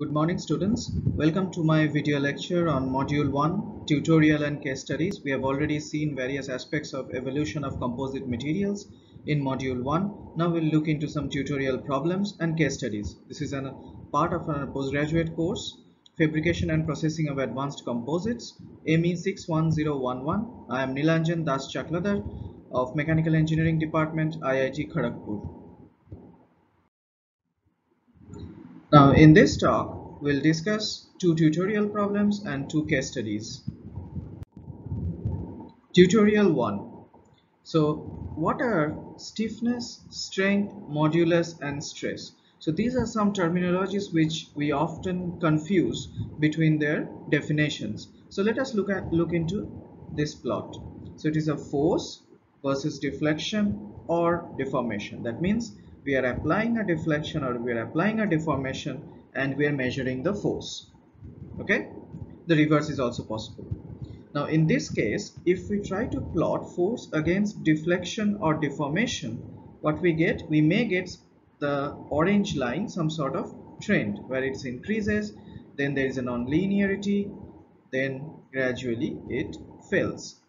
Good morning students. Welcome to my video lecture on module 1 tutorial and case studies. We have already seen various aspects of evolution of composite materials in module 1. Now we'll look into some tutorial problems and case studies. This is a part of a postgraduate course Fabrication and Processing of Advanced Composites ME 61011. I am Nilanjan Das Chakladar of Mechanical Engineering Department IIT Kharagpur. Now in this talk, we'll discuss two tutorial problems and two case studies. Tutorial 1. So what are stiffness, strength, modulus and stress? So these are some terminologies which we often confuse between their definitions. So let us look at look into this plot. So it is a force versus deflection or deformation. That means we are applying a deflection or we are applying a deformation and we are measuring the force. Okay? The reverse is also possible. Now in this case if we try to plot force against deflection or deformation what we get? We may get the orange line some sort of trend where it increases then there is a non-linearity then gradually it fails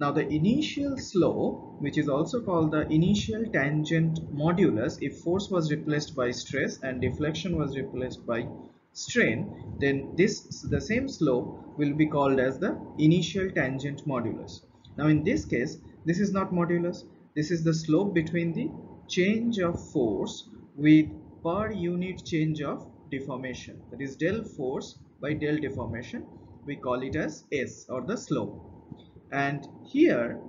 now the initial slope, which is also called the initial tangent modulus, if force was replaced by stress and deflection was replaced by strain, then this the same slope will be called as the initial tangent modulus. Now in this case, this is not modulus, this is the slope between the change of force with per unit change of deformation. That is del force by del deformation. We call it as S or the slope and here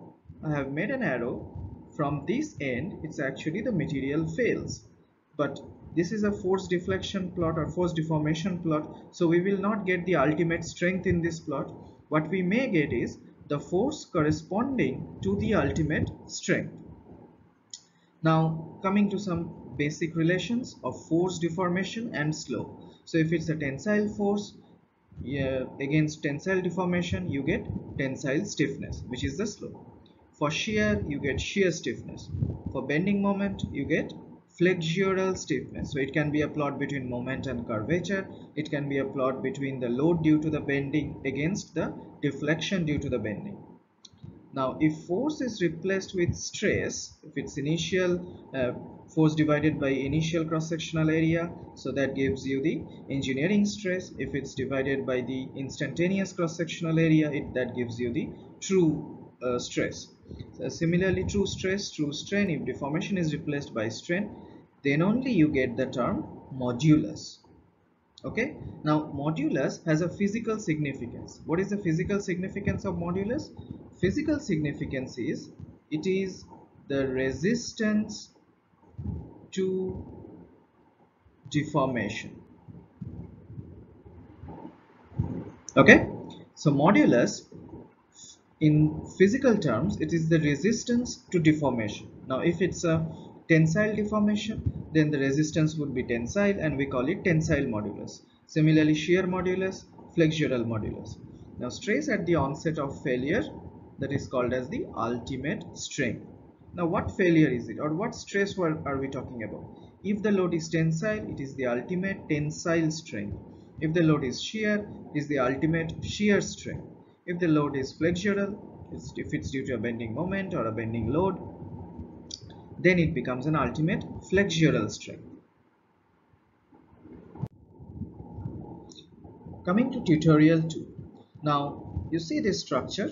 I have made an arrow. From this end it's actually the material fails. But this is a force deflection plot or force deformation plot. So we will not get the ultimate strength in this plot. What we may get is the force corresponding to the ultimate strength. Now coming to some basic relations of force deformation and slope. So if it's a tensile force against tensile deformation you get tensile stiffness which is the slope. For shear you get shear stiffness. For bending moment you get flexural stiffness. So it can be a plot between moment and curvature. It can be a plot between the load due to the bending against the deflection due to the bending now if force is replaced with stress if its initial uh, force divided by initial cross-sectional area so that gives you the engineering stress. If it's divided by the instantaneous cross-sectional area it that gives you the true uh, stress. So similarly true stress true strain if deformation is replaced by strain then only you get the term modulus okay? Now modulus has a physical significance. What is the physical significance of modulus? Physical significance is it is the resistance to deformation. Okay? So modulus in physical terms it is the resistance to deformation. Now if it's a tensile deformation then the resistance would be tensile and we call it tensile modulus similarly shear modulus flexural modulus now stress at the onset of failure that is called as the ultimate strength now what failure is it or what stress are we talking about? If the load is tensile, it is the ultimate tensile strength. If the load is shear, it is the ultimate shear strength. If the load is flexural, if it's due to a bending moment or a bending load, then it becomes an ultimate flexural strength. Coming to tutorial 2. Now you see this structure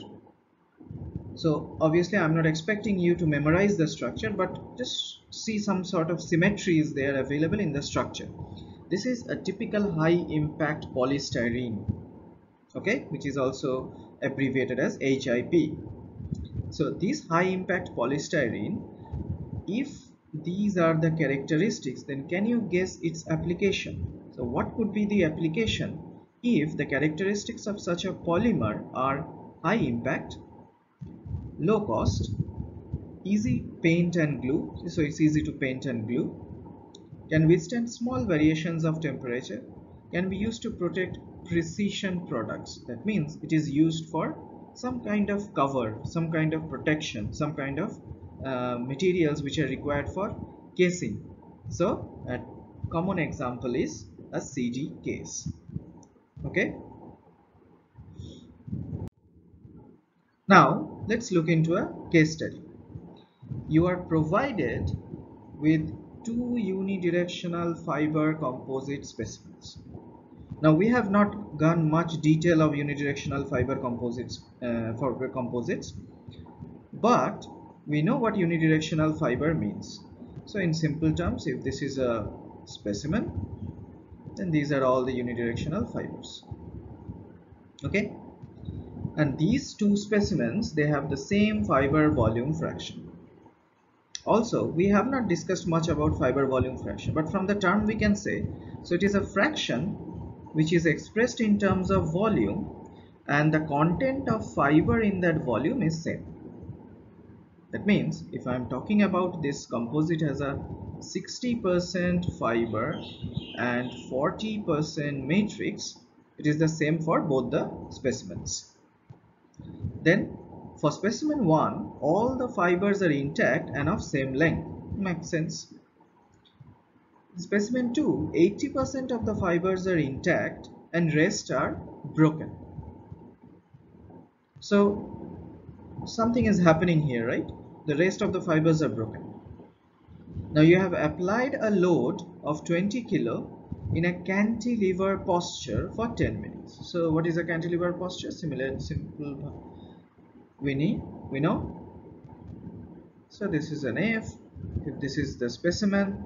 so obviously I'm not expecting you to memorize the structure but just see some sort of symmetries there available in the structure this is a typical high impact polystyrene okay which is also abbreviated as HIP so this high impact polystyrene if these are the characteristics then can you guess its application? So what could be the application if the characteristics of such a polymer are high impact low cost easy paint and glue? So it's easy to paint and glue. Can withstand small variations of temperature. Can be used to protect precision products. That means it is used for some kind of cover some kind of protection some kind of uh, materials which are required for casing so a common example is a CD case. Okay. Now let's look into a case study. You are provided with two unidirectional fiber composite specimens. Now we have not gone much detail of unidirectional fiber composites uh, fiber composites, but we know what unidirectional fiber means. So in simple terms, if this is a specimen, then these are all the unidirectional fibers. Okay, and these two specimens they have the same fiber volume fraction also we have not discussed much about fiber volume fraction but from the term we can say so it is a fraction which is expressed in terms of volume and the content of fiber in that volume is same that means if I am talking about this composite has a 60% fiber and 40% matrix it is the same for both the specimens then for specimen 1, all the fibers are intact and of same length. Makes sense. Specimen 2, 80% of the fibers are intact and rest are broken. So something is happening here, right? The rest of the fibers are broken. Now you have applied a load of 20 kilo in a cantilever posture for 10 minutes. So what is a cantilever posture? Similar, and simple we need we know so this is an F, if this is the specimen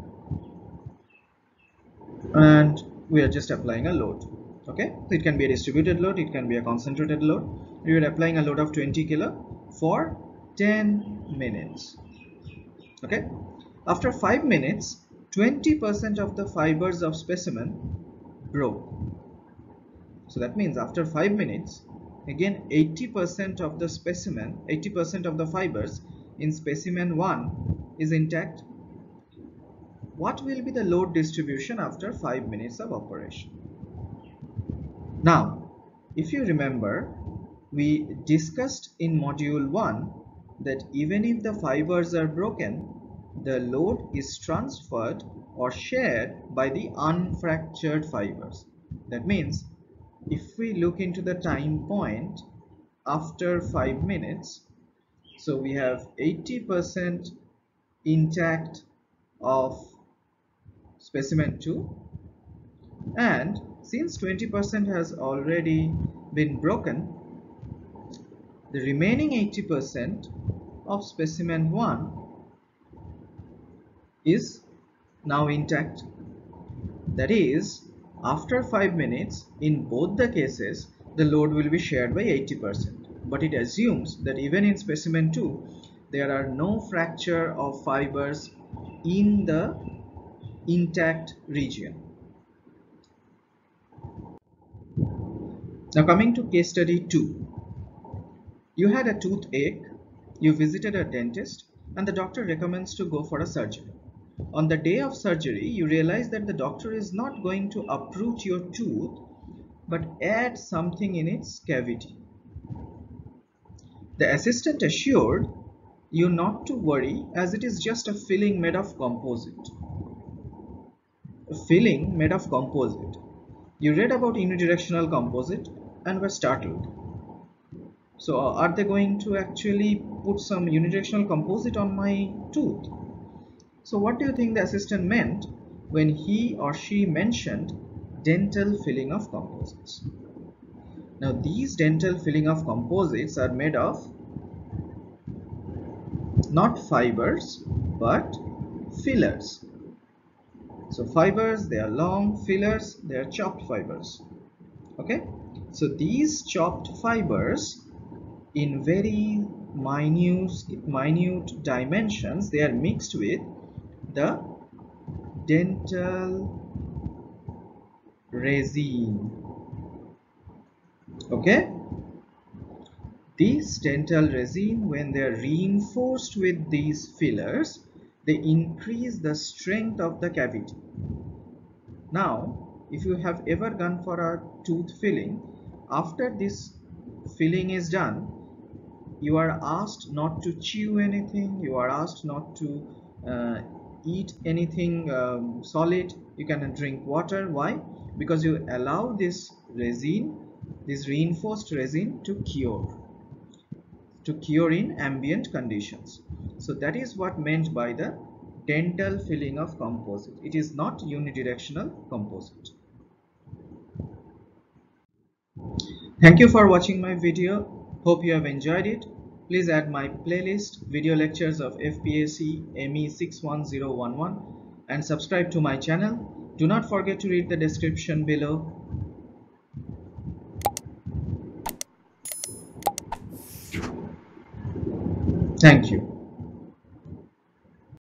and we are just applying a load okay so it can be a distributed load it can be a concentrated load we are applying a load of 20 kilo for 10 minutes okay after 5 minutes 20% of the fibers of specimen broke so that means after 5 minutes Again, 80% of the specimen, 80% of the fibers in specimen 1 is intact. What will be the load distribution after 5 minutes of operation? Now, if you remember, we discussed in module 1 that even if the fibers are broken, the load is transferred or shared by the unfractured fibers. That means if we look into the time point after 5 minutes so we have 80% intact of specimen 2 and since 20% has already been broken the remaining 80% of specimen 1 is now intact that is after 5 minutes, in both the cases, the load will be shared by 80%. But it assumes that even in specimen 2, there are no fracture of fibers in the intact region. Now coming to case study 2. You had a toothache, you visited a dentist and the doctor recommends to go for a surgery. On the day of surgery, you realize that the doctor is not going to uproot your tooth but add something in its cavity. The assistant assured you not to worry as it is just a filling made of composite. A filling made of composite. You read about unidirectional composite and were startled. So uh, are they going to actually put some unidirectional composite on my tooth? So what do you think the assistant meant when he or she mentioned dental filling of composites? Now these dental filling of composites are made of not fibers but fillers. So fibers they are long fillers they are chopped fibers okay so these chopped fibers in very minute minute dimensions they are mixed with the dental resin. Okay? These dental resin when they are reinforced with these fillers they increase the strength of the cavity. Now if you have ever gone for a tooth filling after this filling is done you are asked not to chew anything you are asked not to uh, eat anything um, solid. You can drink water. Why? Because you allow this resin this reinforced resin to cure to cure in ambient conditions. So that is what meant by the dental filling of composite. It is not unidirectional composite. Thank you for watching my video hope you have enjoyed it. Please add my playlist video lectures of FPAC ME 61011 and subscribe to my channel. Do not forget to read the description below. Thank you.